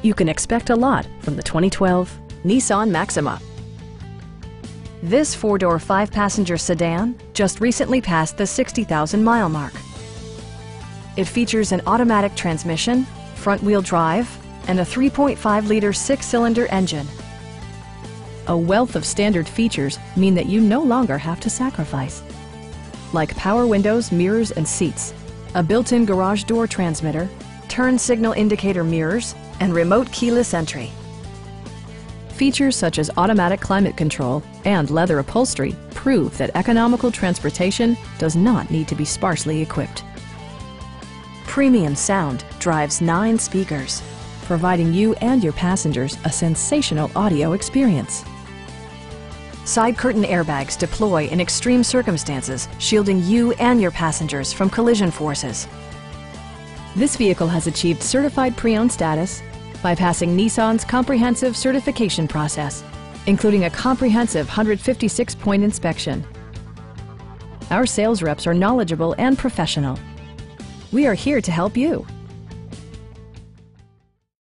You can expect a lot from the 2012 Nissan Maxima. This four-door, five-passenger sedan just recently passed the 60,000 mile mark. It features an automatic transmission, front-wheel drive, and a 3.5-liter six-cylinder engine. A wealth of standard features mean that you no longer have to sacrifice. Like power windows, mirrors, and seats, a built-in garage door transmitter, turn signal indicator mirrors, and remote keyless entry. Features such as automatic climate control and leather upholstery prove that economical transportation does not need to be sparsely equipped. Premium sound drives nine speakers, providing you and your passengers a sensational audio experience. Side curtain airbags deploy in extreme circumstances, shielding you and your passengers from collision forces. This vehicle has achieved certified pre-owned status by passing Nissan's comprehensive certification process, including a comprehensive 156-point inspection. Our sales reps are knowledgeable and professional. We are here to help you.